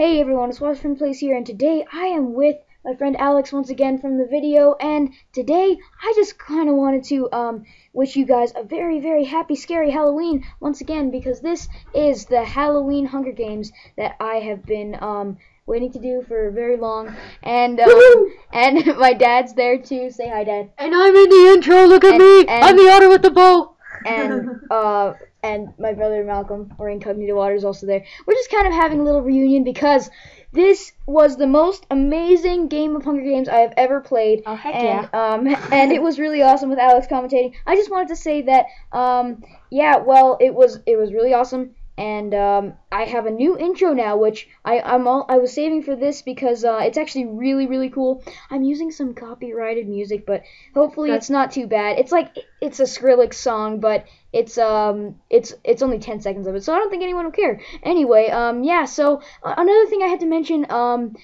Hey everyone, it's WisetwinPlays here, and today I am with my friend Alex once again from the video, and today I just kind of wanted to um, wish you guys a very, very happy, scary Halloween once again, because this is the Halloween Hunger Games that I have been um, waiting to do for very long, and um, and my dad's there too. Say hi, Dad. And I'm in the intro. Look at And- me. and- I'm the otter with the bow. And uh and my brother Malcolm or Incognito Water is also there. We're just kind of having a little reunion because this was the most amazing game of Hunger Games I have ever played. Oh heck and um and it was really awesome with Alex commentating. I just wanted to say that um yeah, well it was it was really awesome and um, I have a new intro now, which I I'm all, I was saving for this because uh, it's actually really really cool. I'm using some copyrighted music, but hopefully That's- it's not too bad. It's like it's a Skrillex song, but it's um it's it's only 10 seconds of it, so I don't think anyone will care. Anyway, um yeah, so uh, another thing I had to mention um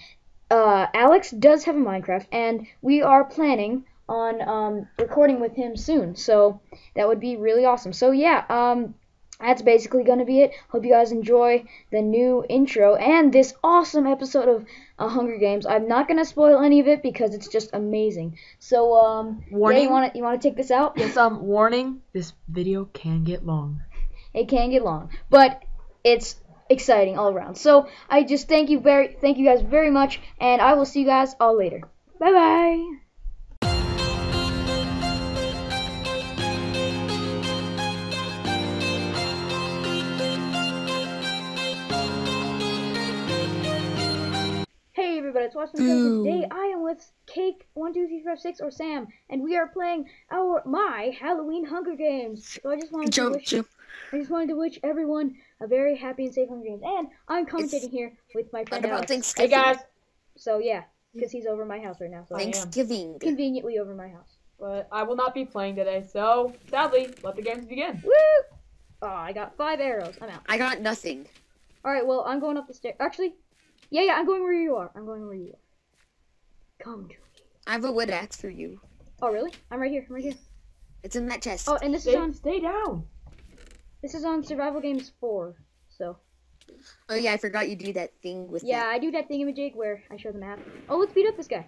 uh Alex does have a Minecraft and we are planning on um recording with him soon. So that would be really awesome. So yeah, um that's basically going to be it. Hope you guys enjoy the new intro and this awesome episode of uh, Hunger Games. I'm not going to spoil any of it because it's just amazing. So um yeah, Warning. you want to you want to take this out? Yes, um, warning. This video can get long. It can get long, but it's exciting all around. So I just thank you very thank you guys very much and I will see you guys all later. Bye bye. It's Watson Boo. Today I am with Cake one two three five six or Sam, and we are playing our my Halloween Hunger Games. So I just wanted to wish jump. I just wanted to wish everyone a very happy and safe Hunger Games. And I'm commentating here with my What friend about Alex. Thanksgiving? Hey guys. So yeah, because he's over my house right now. So I am. Thanksgiving. conveniently over my house. But I will not be playing today, so sadly, let the games begin. Woo! Oh, I got five arrows. I'm out. I got nothing. All right, well I'm going up the stairs. Actually, yeah, yeah, I'm going where you are. I'm going where you are. Come to me. I have a wood axe for you. Oh really? I'm right here. I'm right here. It's in that chest. Oh, and this is on stay down. this is on Survival Games four. So Oh, yeah, I forgot you do that thing with yeah, that. I do that thingamajig where I show the map. Oh, let's beat up this guy.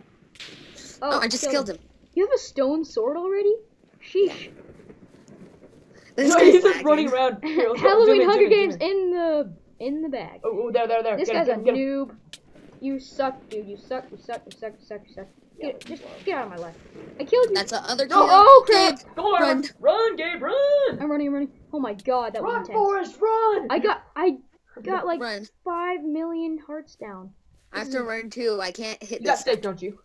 Oh, I just killed him. You have a stone sword already? Sheesh. This No, guy's he's just running around. Here. Halloween Hunger zoom Games in. in the in the bag. Oh, oh, there, there, there. This Get him, guy's a get him, him. noob. You suck, dude. You suck. You suck. You suck. You suck. You suck. Get, just get out of my life. I killed you. That's the other No, kill. oh, oh crap. Gabe, Come on, Run. run, run, Gabe, run. I'm running. I'm running. Oh my god, that was intense. Run. Forrest, run. I got I got like Run. five million hearts down. I have to run too. I can't hit You got this. steak, don't you?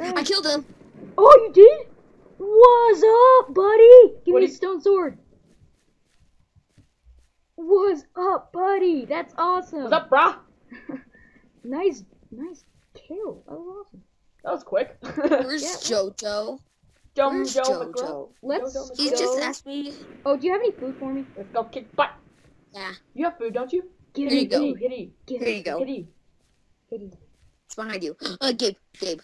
I killed him. Oh, you did? What's up, buddy? Give What me a stone sword. What's up, buddy? That's awesome. What's up, brah? Nice, nice kill. That was awesome. That was quick. Where's Yeah. Jojo? Jump, Where's Joe Jojo? McGraw. Let's Jojo He just asked me. Oh, do you have any food for me? Let's go kick butt. Yeah, You have food, don't you? Give Here me you go. food. Hitty, here you go. hitty. Kitty. It's behind you. Uh, Gabe, Gabe.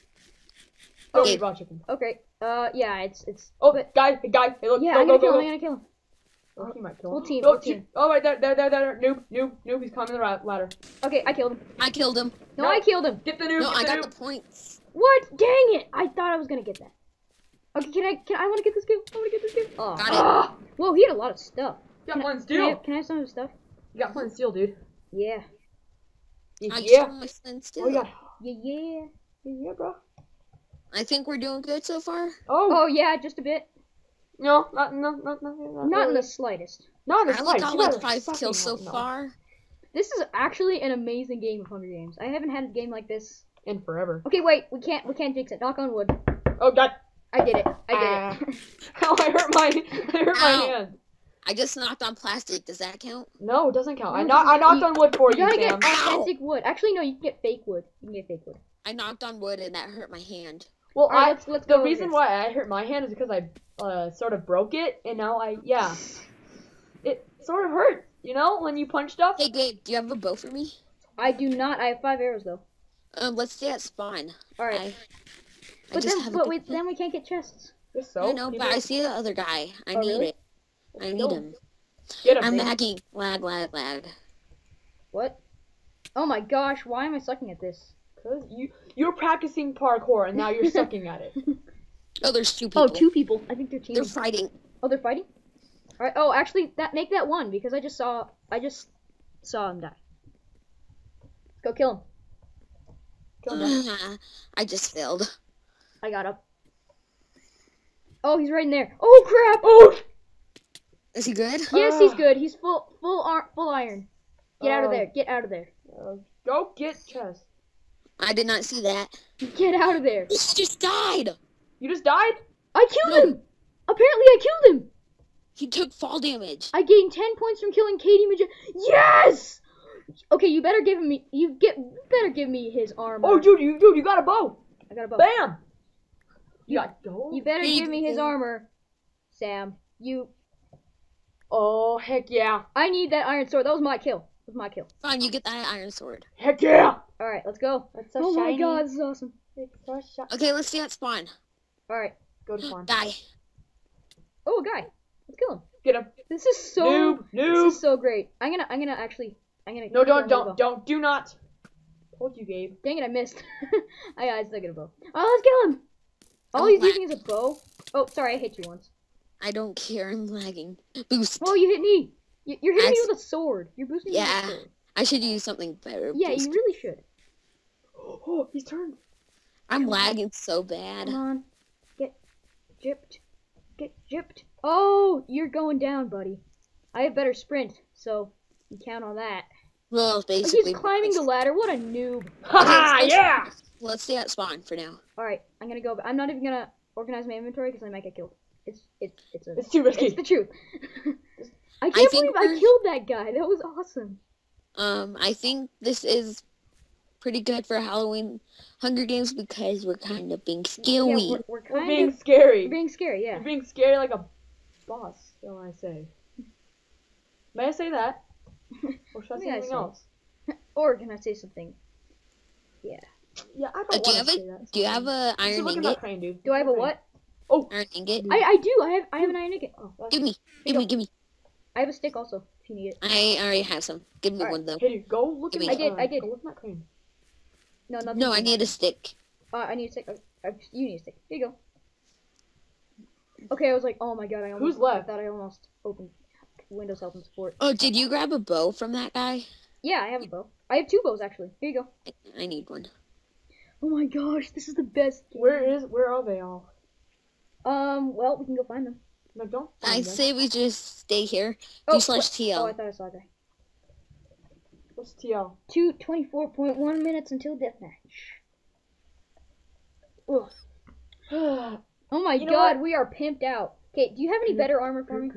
Oh, Gabe. raw chicken. Okay. Uh, yeah, it's it's. Oh, But- guy, guy, hey, look, Yeah, go, I'm go, gonna go, kill go. him. I'm gonna kill him. Oh, he might kill him. Full team, Oh, full team. shit. Oh, right there, there, there, there, noob, noob, noob. He's climbing the ladder. Okay, I killed him. I killed him. No, No. I killed him. Get the noob, No, get I the got noob. the points. What? Dang it! I thought I was gonna get that. Okay, can I? Can I want to get this kill? I want to get this kill. Oh. Got it. Ah! Whoa, he had a lot of stuff. You got Can I- one Can I, steel. have, can I have some of his stuff? You got one steel, dude. Yeah. I Yeah. killed my flint Oh, still. yeah. Yeah, yeah. Yeah, bro. I think we're doing good so far. Oh, Oh yeah, just a bit. No, not, no, not, not, not, Not in the slightest. Not in the I slightest. got You like guys are five kills so right far. This is actually an amazing game of Hunger Games. I haven't had a game like this. In forever. Okay, wait. We can't. We can't jinx it. Knock on wood. Oh, God. I did it. I Ah. did it. Ow, I hurt my, I hurt my hand. I just knocked on plastic. Does that count? No, it doesn't count. No, I, it knock, I knocked count. on wood for you you, gotta Sam. get authentic wood. Actually, no. You can get fake wood. You can get fake wood. I knocked on wood and that hurt my hand. Well, All right, I, let's let's the reason why I hurt my hand is because I uh, sort of broke it, and now I, yeah. It sort of hurts, you know, when you punch stuff. Hey Gabe, do you have a bow for me? I do not. I have five arrows though. Um, let's stay at spawn. All right. I, I but just then, but big we, then we can't get chests. Just so. I know, but it- I see the other guy. I Oh, need really? it. I Kill need him. him. Get him. I'm man. lagging. Lag, lag, lag. What? Oh my gosh, why am I sucking at this? Cause you you're practicing parkour and now you're sucking at it. Oh, there's two people. Oh, two people. I think they're They're fighting. Oh, they're fighting. All right. Oh, actually, that make that one because I just saw I just saw him die. Go kill him. Kill him. I just failed. I got up. Oh, he's right in there. Oh crap! Oh, Is he good? Yes, he's Ah. good. He's full full ar- full iron. Get out of Oh. there. Get out of there. uh, go get chest. I did not see that. Get out of there. He just died. You just died. I killed No. him. Apparently, I killed him. He took fall damage. I gained ten points from killing Katie Maj. Yes. Okay, you better give me. You get you better give me his armor. Oh, dude, you dude, you got a bow. I got a bow. Bam. You got gold. You better Here you give me his go. armor, Sam. You. Oh heck yeah, I need that iron sword. That was my kill. That was my kill. Fine, you get that iron sword. heck yeah. All right, let's go. That's so oh shiny. my god, this is awesome. It's so shiny. Okay, let's see that spawn. All right. Go to farm. Die. Oh, a guy. Let's kill him. Get him. This is so. noob, This is so great. I'm gonna. I'm gonna actually. I'm gonna. No, don't, don't, bow. don't, do not. Told you, Gabe. Dang it, I missed. I, I still get a bow. Oh, let's kill him. All Oh he's my- using is a bow. Oh, sorry, I hit you once. I don't care. I'm lagging. Boost. Oh, you hit me. You- You're hitting me with a sword. You're boosting me Yeah. with a sword. I should use something better. Yeah, Boost. you really should. Oh, he's turned. I'm lagging so bad. Come on. Get gypped. Get gypped. Oh, you're going down, buddy. I have better sprint, so you count on that. Well, basically. He's climbing the ladder. What a noob. Haha, let's- yeah. Let's stay at spawn for now. All right, I'm gonna go. I'm not even gonna organize my inventory because I might get killed. It's it's it's a It's too risky. it's the truth. I can't think believe I killed that guy. That was awesome. Um, I think this is pretty good for Halloween Hunger Games because we're kind of being Yeah, scary. we're, we're We're being of scary. we're being scary. Yeah. You're being scary like a boss, shall I say. May I say that? Or should I say something say? else? Or can I say something? Yeah, Yeah, I Uh, don't do you want have to say a that. Do you have a iron look at that ingot? crane, dude. Do I have a Look at what? Iron ingot? I I do. I have I have an iron ingot. Oh, that's- Give me, give me, give me. I have a stick also. If you need it. I already have some. Give me Alright. one though. Hey, dude, go look Give at me. I did, uh, I did. Go look at that crane. No, nothing. No, I need a stick. Uh, I need a stick. Uh, you need a stick. Here you go. Okay, I was like, oh my god, I almost. Who's left? I thought I almost opened Windows Help and Support. Oh, did you grab a bow from that guy? Yeah, I have a bow. I have two bows actually. Here you go. I need one. Oh my gosh, this is the best. Game. Where is? Where are they all? Um. Well, we can go find them. No, don't. I them. say we just stay here. Oh, slash what- Oh, I thought I saw a guy. What's TL? Two twenty-four point one minutes until deathmatch. Ugh. Oh my You know god, what? we are pimped out. Okay, do you have any better armor for me?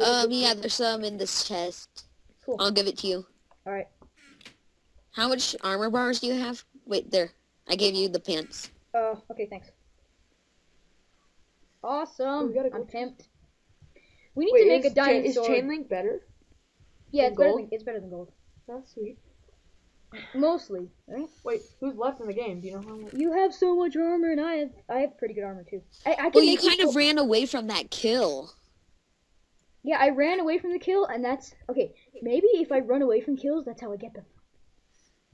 Um, yeah, there's some in this chest. Cool. I'll give it to you. All right. How much armor bars do you have? Wait, there. I gave you the pants. Uh. Okay. Thanks. Awesome. we go I'm pimped. We need Wait, to make a diamond chain, is chain link better? yeah, than it's better than it's better than gold. That's sweet. Mostly, right? Wait, who's left in the game? Do you know how much? You have so much armor, and I have I have pretty good armor too. I, I can Well, you kind of ran away from that kill. Yeah, I ran away from the kill, and that's okay. Maybe if I run away from kills, that's how I get them.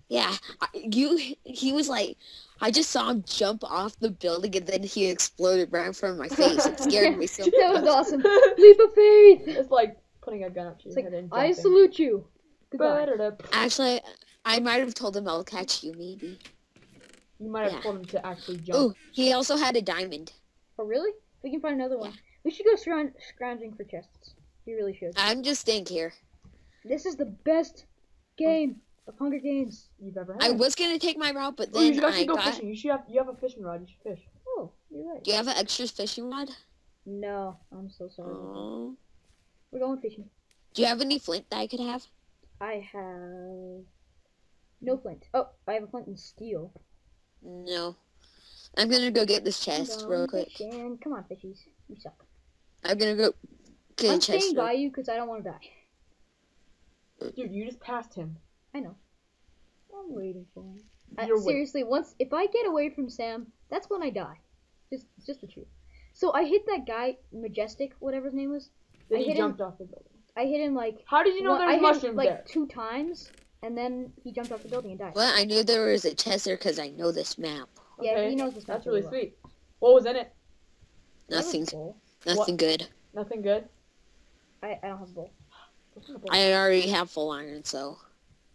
Yeah, you. He was like, I just saw him jump off the building and then he exploded right in front of my face. It scared me so. That was awesome. Leap of faith. It's like putting a gun up to It's your like head and I salute you. Goodbye. Actually, I might have told him I'll catch you, maybe. You might have Yeah. told him to actually jump. Oh, he also had a diamond. Oh really? We can find another one. We should go scroung- scrounging for chests. We really should. I'm just staying here. This is the best game of Hunger Games. You've ever had. I was gonna take my route, but then Oh, you then should actually I go got. fishing. You should have. You have a fishing rod. You should fish. Oh, you're right. Do you have an extra fishing rod? No, I'm so sorry. Oh. We're going fishing. Do you have any flint that I could have? I have no flint. Oh, I have a flint and steel. No. I'm gonna go get this chest Going real quick. fishing. Come on, fishies. You suck. I'm gonna go get I'm a chest. staying real- by you because I don't want to die. Dude, you just passed him. I know. I'm waiting for him. Uh, I, seriously, once if I get away from Sam, that's when I die. Just, it's just the truth. So I hit that guy, Majestic, whatever his name was. Then I he hit him- jumped off the building. I hit him like. How did you know one- there's I hit him, mushrooms like there? two times, and then he jumped off the building and died. Well, I knew there was a chest there because I know this map. Yeah, he knows this map. That's map really well. sweet. What was in it? Nothing, cool. nothing good. Nothing good. I, I don't have a bowl. What's the bowl? I already have full iron, so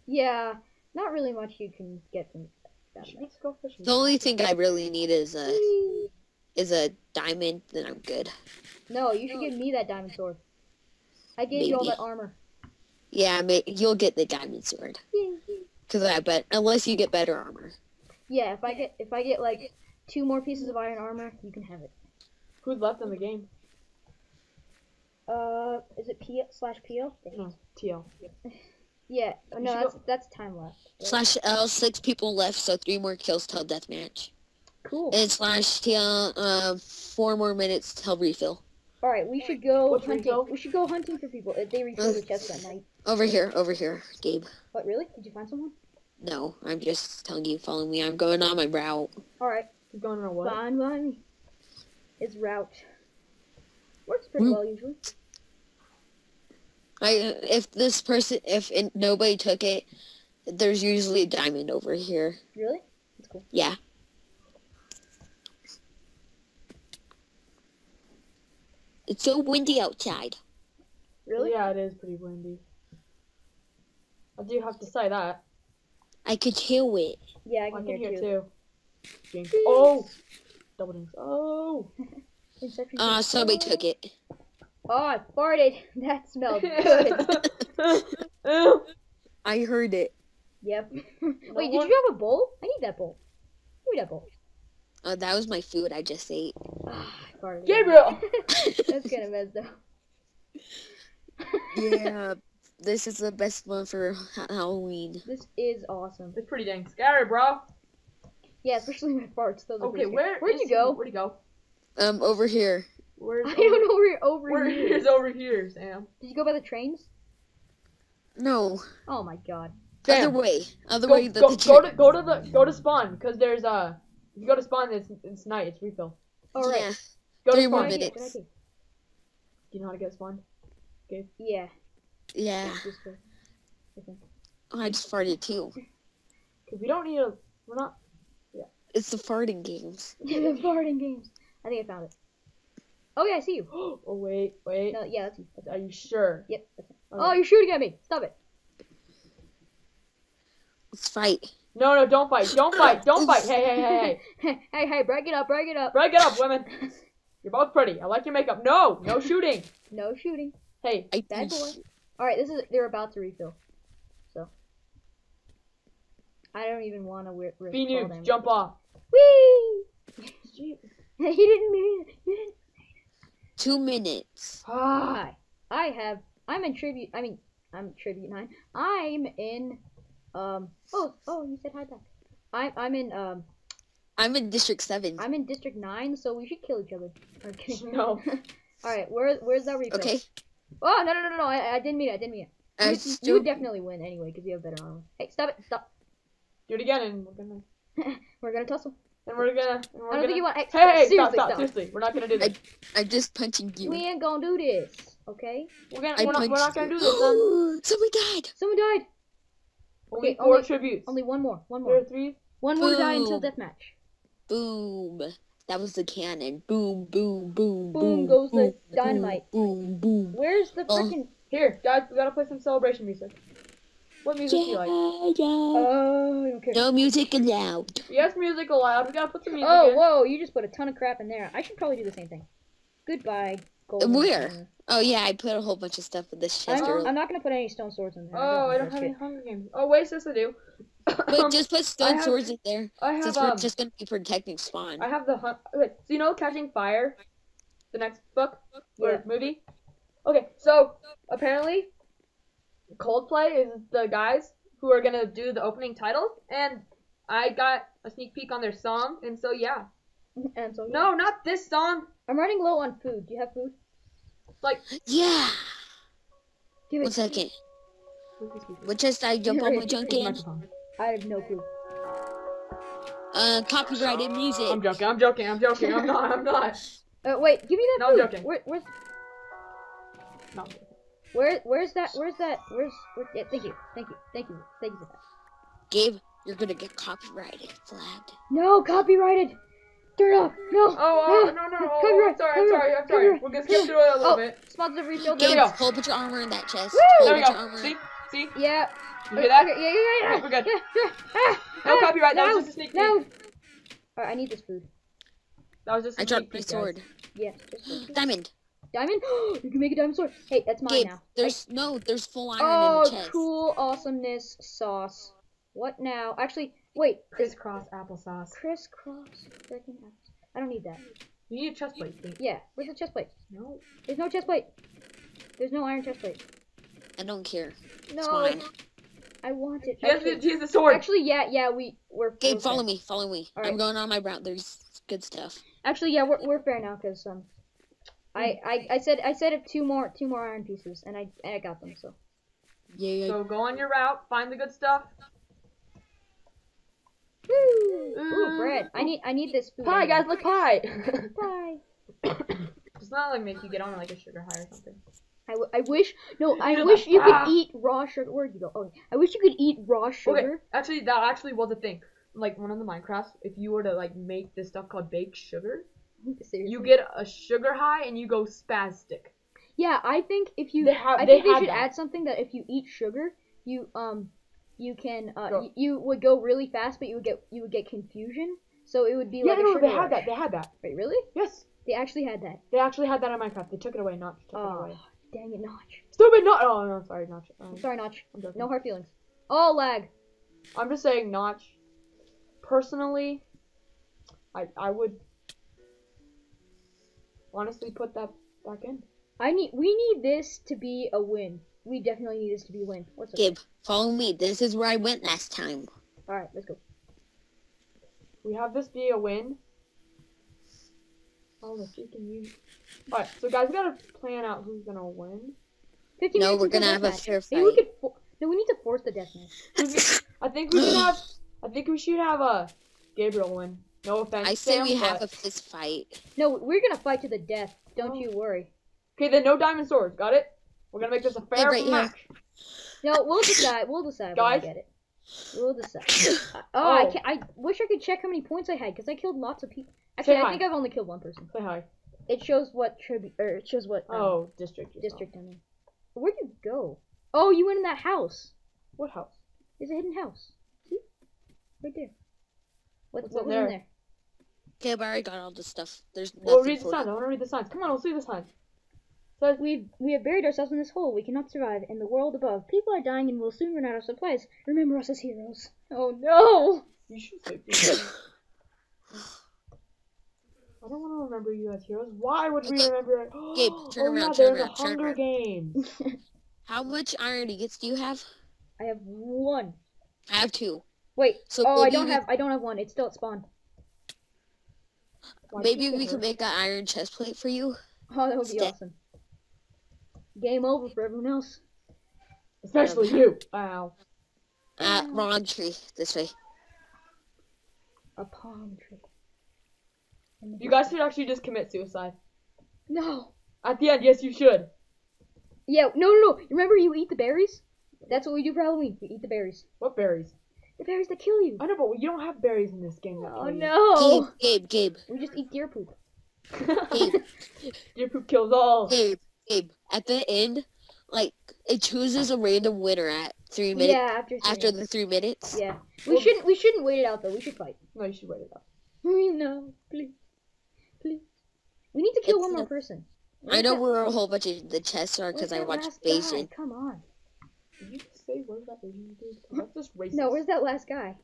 Yeah, not really much you can get from that. Should we just go fishing? the only thing I really need is a Whee! is a diamond. Then I'm good. No, you should give me that diamond sword. I gave you all Maybe. that armor. Yeah, ma- you'll get the diamond sword because I bet unless you get better armor. Yeah, if I get if I get like two more pieces of iron armor, you can have it. Who's left in the game? Uh, is it P slash PO? No, TL. Yeah, You no, that's go- that's time left. right? Slash L six people left, so three more kills till deathmatch. Cool. And slash TL uh four more minutes till refill. All right, we should go What's hunting. refill? We should go hunting for people if they refill the chest at night. Over here, over here, Gabe. What really? Did you find someone? No, I'm just telling you, follow me. I'm going on my route. All right, Keep going on what? fine by me. His route works pretty Woo. well usually. I if this person if it, nobody took it, there's usually a diamond over here. Really? That's cool. Yeah. It's so windy outside. Really? Yeah, it is pretty windy. I do have to say that. I could hear it. Yeah, I I can, can hear, hear too. too. Jinx. Oh! Double jinx. Oh! Inception Uh, somebody took it. Oh, I farted. That smelled good. I heard it. yep. Wait, did one- you have a bowl? I need that bowl. Give me that bowl. Uh, that was my food I just ate. I farted. Gabriel! That's kind of messed up. Yeah, this is the best one for ha- Halloween. This is awesome. It's pretty dang scary, bro. Yeah, especially my farts. Those Okay, pretty scary. where Where'd is you he? go? Where'd you go? Um, over here. Where's I don't know where you're over Where here. is over here, Sam? Did you go by the trains? No, Oh my god. other way. Other go, way. than go, the go to go to the go to spawn because there's uh if you go to spawn it's it's night it's refill. All right. Yeah. Go Three to more spawn. Good Do minutes. good you know how to get spawned? Yeah. Yeah. Just for- okay. Oh, I just farted too. Cause we don't need a we're not. Yeah. It's the farting games. the farting games. I think I found it. Oh yeah, I see you. oh wait wait. No, yeah, that's you. That's Are you sure? Yep. Okay. Oh. oh, you're shooting at me. Stop it. Let's fight. No no don't fight don't fight don't fight hey hey hey hey hey, hey, break it up, break it up. break it up women. You're both pretty. I like your makeup. No no shooting. No shooting. Hey I Bad boy. All right, this is they're about to refill. So I don't even want to risk be fall jump off. Whee! he didn't mean it. Two minutes. Hi. I have. I'm in tribute. I mean, I'm tribute nine. I'm in. Um. Oh. Oh. You said hi back. I'm. I'm in. Um. I'm in District Seven. I'm in District Nine. So we should kill each other. Okay. No. All right. Where. Where's that refill? Okay. Oh no no no no! I, I didn't mean it. I didn't mean it. I You, just you would definitely win anyway because you have better armor. Hey, stop it! Stop. Do it again and we're gonna We're gonna tussle. and we're gonna and we're I don't gonna think you want. Hey, Hey, hey, seriously, stop, stop, stop. seriously. We're not gonna do this. I'm just punching you. We ain't gonna do this. Okay. We're gonna I we're not, we're not gonna do this. Son. Somebody died. Someone died. Only Okay, four only- tributes. Only one more. One more. there are three. One more to die until deathmatch. Boom. That was the cannon. Boom, boom, boom, Boom boom. goes the dynamite. Boom, boom. boom. Where's the Oh. freaking? Here, guys, we gotta play some celebration music. What music do you like? Yeah, yeah. Oh, I don't care. No music allowed. Yes, music allowed. We gotta put some music Oh, in. whoa! You just put a ton of crap in there. I should probably do the same thing. Goodbye. Golden Where? Hammer. Oh yeah, I put a whole bunch of stuff in this chest I'm. I'm not gonna put any stone swords in there. Oh, I don't risk have any. Hunger Games. Oh, wait, yes, I do. But just put stone have- swords in there. I have Since um, we're just gonna be protecting spawn. I have the hunt. Okay, so you know Catching Fire, the next book or Yeah. movie. Okay, so apparently, Coldplay is the guys who are gonna do the opening title, and I got a sneak peek on their song, and so yeah. And so No, not this song. I'm running low on food. Do you have food? Like, Yeah. Give it. One second. What chest I jump on my junk in? I have no clue. Uh, copyrighted music. I'm joking. I'm joking. I'm joking. I'm not. I'm not. Uh, wait, give me that No, I'm joking. Where, where's? No. Where where's that? Where's that? Where's where, yeah? Thank you, thank you, thank you, thank you for that. Gabe, you're gonna get copyrighted, flagged. No, copyrighted. Turn it off. No. Oh, oh, no, no, no. Oh, Copyright, I'm sorry, I'm sorry, I'm sorry. We're gonna skip through it a little Oh. bit. Sponsors refilled. There Gabe, we go. hold put your armor in that chest. Woo! There we go. armor. See? See? Yeah. You hear that? Okay, yeah, yeah, yeah. Okay, we're good. Yeah, yeah. Ah, No ah, copyright, that no, was just a sneak peek. No. Alright, I need this food. That was just a I sneak dropped my guys. sword. Yeah. just a food. Diamond. Diamond? you can make a diamond sword. Hey, that's mine Gabe, now. there's no, there's full iron in Oh, the chest. Oh, cool awesomeness sauce. What now? Actually, wait. Crisscross applesauce. Crisscross freaking apples. I don't need that. You need a chest plate, Steve. Yeah, where's the chest plate? No. There's no chest plate. There's no iron chest plate. I don't care. No, I want it. He has, Actually, the, he has the sword. actually, yeah, yeah, we we're. Gabe, we're follow me, follow me. All I'm going on my route. There's good stuff. Actually, yeah, we're, we're fair now because um, I, I I said I said it two more two more iron pieces and I and I got them so. Yeah, So go on your route, find the good stuff. Woo! Ooh, Mm. bread. I need I need this food. Pie, guys, look pie. Pie. It's not like make you get on like a sugar high or something. I, w- I wish no I wish you could eat raw sugar. Where'd you go? Oh, I wish you could eat raw sugar. Okay, actually, that actually was a thing. Like one of the Minecrafts, if you were to like make this stuff called baked sugar, Seriously. you get a sugar high and you go spastic. Yeah, I think if you, They have- I think they had should that. add something that if you eat sugar, you um, you can uh, y- you would go really fast, but you would get you would get confusion. So it would be like a no, sugar they had that. They had that. Wait, really? Yes, They actually had that. they actually had that in Minecraft. They took it away. Notch took it Oh, away. dang it, Notch. Stupid Notch. Oh no, sorry, Notch. Um, Sorry, Notch. I'm joking. No hard feelings. Oh, lag. I'm just saying, Notch. Personally, I I would honestly put that back in. I need. We need this to be a win. We definitely need this to be a win. What's up? Gabe, follow me. This is where I went last time. All right, let's go. We have this be a win. Oh, the freaking you. Alright, so guys, we gotta plan out who's gonna win. No, we're gonna have a deathmatch. fair Maybe we fight. could. For- no, we need to force the deathmatch. I think we should have. I think we should have a Gabriel win. No offense. I say Sam, we have a fist fight. No, we're gonna fight to the death. Don't Oh. you worry. Okay, then no diamond swords. Got it? We're gonna make this a fair right here. match. No, we'll decide. We'll decide when I get it. We'll decide. Uh, oh, I Oh. can't. I wish I could check how many points I had because I killed lots of people. Actually, Say I hi. think I've only killed one person. Say hi. It shows what tribute or it shows what um, Oh, district. district I'm in. Where'd you go? Oh, you went in that house. What house? There's a hidden house. See? Right there. What, What's what in was in there? there? Gabe, I already got all this stuff. There's nothing Well, read the signs. I wanna read the signs. Come on, we'll see the signs. Says We've we have buried ourselves in this hole. We cannot survive in the world above. People are dying and will soon run out of supplies. Remember us as heroes. Oh no! you should say. please. I don't want to remember you as heroes. Why would we remember it? Gabe, turn oh, around, yeah, turn there's around, a turn Hunger around. Games. How much iron ingots do you have? I have one. I have two. Wait. So oh, I don't have. I don't have one. It's still at spawn. Why Maybe we say can make an iron chest plate for you. Oh, that would be Stay- awesome. Game over for everyone else. Especially you. Wow. Uh, wrong tree. This way. A palm tree. You guys should actually just commit suicide. No. At the end, yes, you should. Yeah. No. No. No. Remember, you eat the berries. That's what we do for Halloween. We eat the berries. What berries? The berries that kill you. I know, but you don't have berries in this game. That Oh no. Gabe, Gabe, Gabe, We just eat deer poop. Gabe, Your poop kills all. Gabe, Gabe. At the end, like it chooses a random winner at three minutes. Yeah. After. three After the three minutes. Yeah. We Well- shouldn't. We shouldn't wait it out though. We should fight. No, you should wait it out. We No, please, please. We need to kill It's one more not- person. I know Where's where a whole bunch of the chests are because I watched last. Come on. Did you just say where's that Asian dude? That's just racist. No, where's that last guy?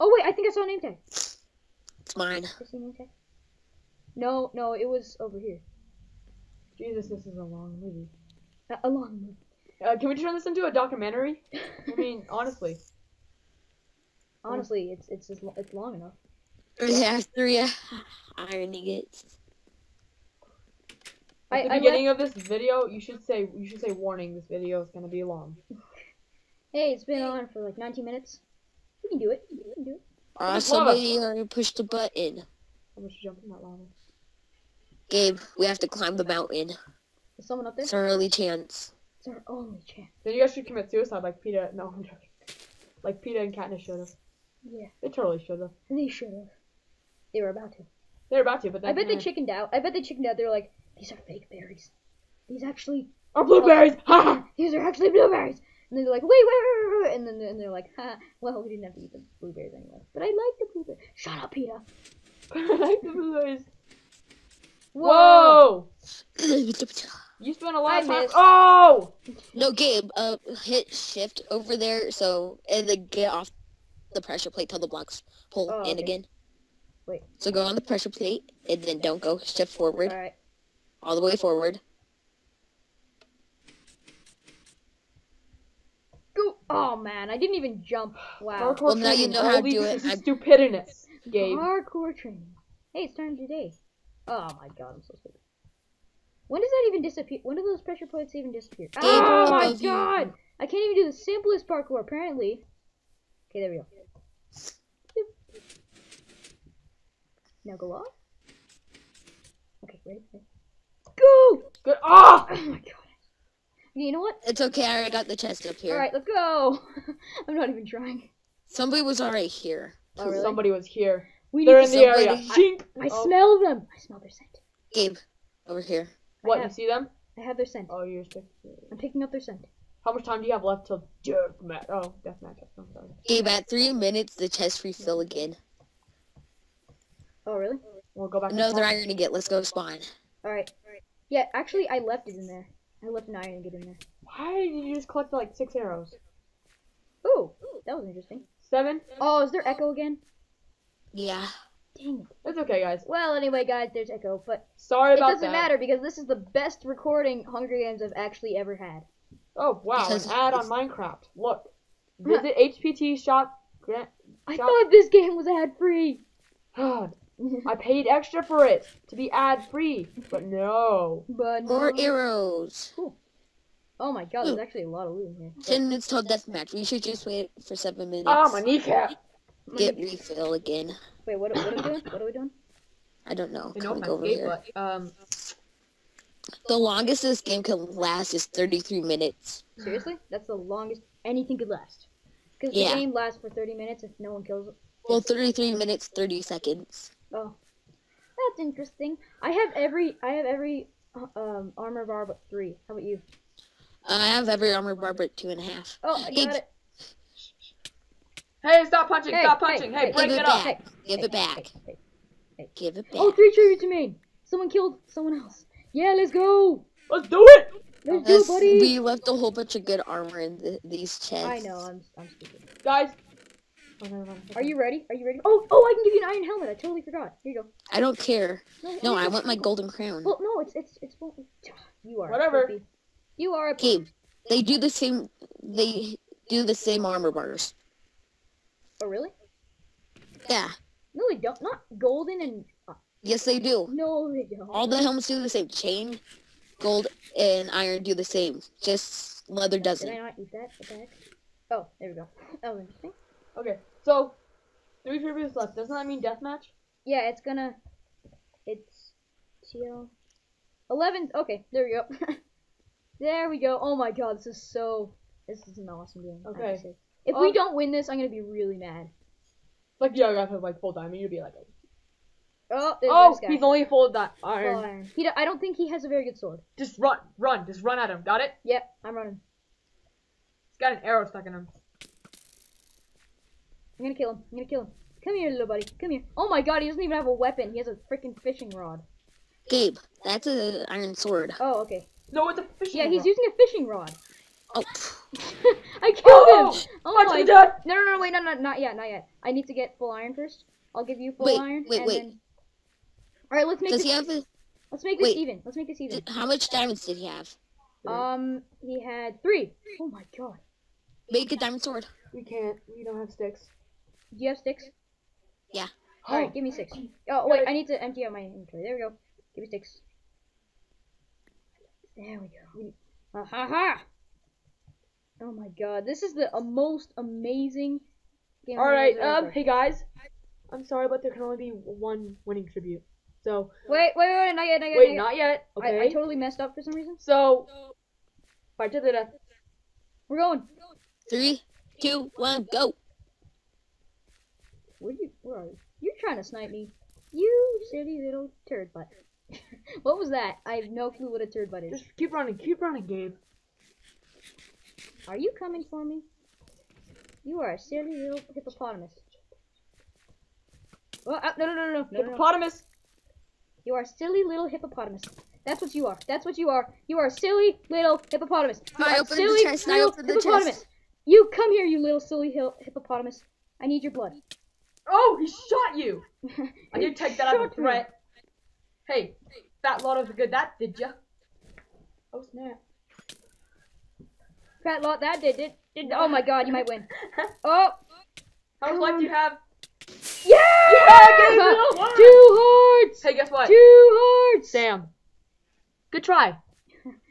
Oh wait, I think I saw a name tag. It's mine. Did see name tag? No, no, it was over here. Jesus, this is a long movie. Uh, a long movie. Uh, can we turn this into a documentary? I mean, honestly. Honestly, it's it's just, lo- it's long enough. Yeah, three uh, iron ingots. At the I beginning of this video, you should say you should say warning. This video is gonna be long. Hey, it's been on for like 19 minutes. We can do it. We can do it. Uh, Just lava. somebody already pushed the button. I'm gonna jump in that lava. Gabe, we have to climb the mountain. Is someone up there? It's our only chance. It's our only chance. Then you guys should commit suicide like Peeta. No, I'm joking. Like Peeta and Katniss should have. Yeah, They totally should have. they should have. They were about to. They were about to, but then I bet they eh. chickened out. I bet they chickened out. They were like, these are fake berries. These actually, are blueberries. Ha! these are actually blueberries. And they're like, wait, wait, wait, wait, wait. And then and they're like, ha, well, we didn't have to eat the blueberries anyway. But I like the blueberries. Shut up, Peeta. I like the blueberries. Whoa. Whoa! You spent a lot I of time. missed. Oh! no, Gabe, uh, hit shift over there, so, and then get off the pressure plate till the blocks pull Oh, in okay. again. Wait. So go on the pressure plate, and then don't go shift forward, All right. all the way forward. Go. Oh man, I didn't even jump. Wow. Parkour Well, now you know how to do it. to I'm- Stupidness, Gabe. Parkour training. Hey, it's time today. Oh my god, I'm so stupid. When does that even disappear? When do those pressure plates even disappear? oh Gabe, my above you. god! I can't even do the simplest parkour, apparently. Okay, there we go. Now go off. Okay, ready? ready. Go! Good. Ah! Oh my god. You know what? It's okay, I already got the chest up here. Alright, let's go! I'm not even trying. Somebody was already here. Oh, really? Somebody was here. We They're need in to the area. somebody- Shink. I Oh, smell them! I smell their scent. Gabe, over here. What? I You see them? I have their scent. Oh, you're sick. I'm picking up their scent. How much time do you have left till death match? Oh, death match. I'm sorry. Gabe, at three minutes, the chest refill again. Oh, really? We'll go back. No, Another spawn. iron to get. Let's go spawn. Alright. Yeah, actually, I left it in there. I left an iron to get in there. Why did you just collect like six arrows? Ooh, that was interesting. Seven? Oh, is there Echo again? Yeah. Dang it. It's okay, guys. Well, anyway, guys, there's Echo, but Sorry about that. it doesn't that. matter because this is the best recording Hunger Games I've actually ever had. Oh wow, Because an ad on Minecraft. Look, visit HPT shop. Grant. I Shop- thought this game was ad free. I paid extra for it to be ad free, but no. but More no. arrows. Oh my god, there's actually a lot of loot in here. Ten minutes till deathmatch. We should just wait for seven minutes. Ah, my kneecap. Get refill again. Wait, what, what are we doing? What are we doing? I don't know. I know Come my over here. but um, The longest this game can last is 33 minutes. Seriously? That's the longest anything could last. Because Yeah. the game lasts for 30 minutes if no one kills it. Well, 33 minutes, 30 seconds. Oh, that's interesting. I have every I have every uh, um armor bar but three. How about you? I have every armor bar but two and a half. Oh, I Hey, got it. Hey, stop punching! Hey, stop hey, punching! Hey, hey, break it it up! Give it back. hey, hey. Give it oh, back. Oh, three tribute to me. Someone killed someone else. Yeah, let's go. Let's do it! Let's go, Yes, buddy. we left a whole bunch of good armor in th- these chests. I know. I'm I'm stupid. Guys. Never mind. Are you ready? Are you ready? Oh, oh, I can give you an iron helmet. I totally forgot. Here you go. I don't care. No, here I want my golden crown. Well, no, it's it's it's. well, You are. Whatever. puppy. You are a. Gabe, they do the same. They do the same armor bars. Oh, really? Yeah. No, they don't. Not golden and. Uh, Yes, they do. no, they don't. All the helmets do the same. Chain, gold, and iron do the same. Just leather doesn't. I not eat that? What the heck? Oh, there we go. That was interesting. Okay, so three tributes left. Doesn't that mean deathmatch? Yeah, it's gonna. It's TL. Eleven. Okay, there we go. there we go. Oh my god, this is so. This is an awesome game. Okay. Say. If Oh. we um, don't win this, I'm gonna be really mad. Like yeah, I got to like full diamond. You'd be like, Oh, oh, this guy. he's only full di- Full iron. iron. He. I don't think he has a very good sword. Just run, run, just run at him. Got it? Yep, I'm running. He's got an arrow stuck in him. I'm gonna kill him. I'm gonna kill him. Come here, little buddy. Come here. Oh my god, he doesn't even have a weapon. He has a freaking fishing rod. Gabe, that's an iron sword. Oh, okay. No, it's a fishing Yeah, he's using a fishing rod. Oh. I killed Oh, him. Oh my him dead. No, no, no, wait, no, no, not yet, not yet. I need to get full iron first. I'll give you full Wait, iron. wait, and wait. Then... All right, let's make does this. he have a, Let's make this wait. even. Let's make this even. how much diamonds did he have? Um, he had three. Oh my god. Make a diamond sword. We can't. We don't have sticks. Do you have sticks? Yeah. All right, give me six. Oh wait, I need to empty out my inventory. There we go. Give me six. There we go. Ah ha ha! Oh my god, this is the uh, most amazing game. All right. Um. Hey guys. I'm sorry, but there can only be one winning tribute. So Wait, wait, wait, not yet, not yet. wait, not not yet. yet. Okay. I, I totally messed up for some reason. So Fight to the death. We're going. Three, two, one, go. Where you? Where are you? You're trying to snipe me. You silly little turd butt. what was that? I have no clue what a turd butt is. Just keep running, keep running, Gabe. Are you coming for me? You are a silly little hippopotamus. Oh, uh, no, no, no, no, no, no, no. Hippopotamus. You are a silly little hippopotamus. That's what you are. That's what you are. You are a silly little hippopotamus. You I are a opened the silly chest, I little opened the hippopotamus. chest. You come here, you little silly hil- hippopotamus. I need your blood. Oh, he shot you. I did take that as a Shot me. threat. Hey, fat lot of good that, did ya? Oh snap. Fat lot, that did it. Did, oh my god, you might win. Oh, How much Come life do you have? yeah! Gabe, you won. Two hearts! Hey, guess what? Two hearts! Sam. Good try.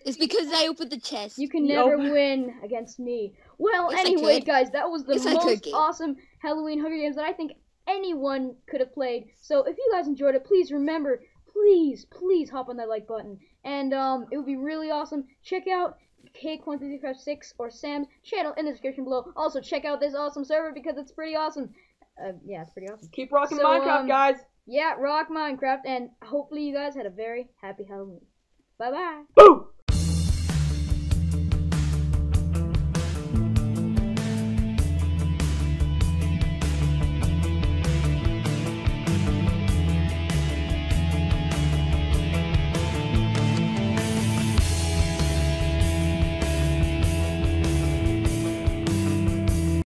It's because I opened the chest. You can never open- win against me. Well, Yes, anyway, guys, that was the Yes, most awesome Halloween Hunger Games that I think anyone could have played. So if you guys enjoyed it, please remember, please, please hop on that like button. And um, it would be really awesome. Check out K1356 or Sam's channel in the description below. Also, check out this awesome server because it's pretty awesome. Uh, yeah, it's pretty awesome. Keep rocking So, Minecraft, um, guys. Yeah, rock Minecraft, and hopefully you guys had a very happy Halloween. Bye bye. Boom.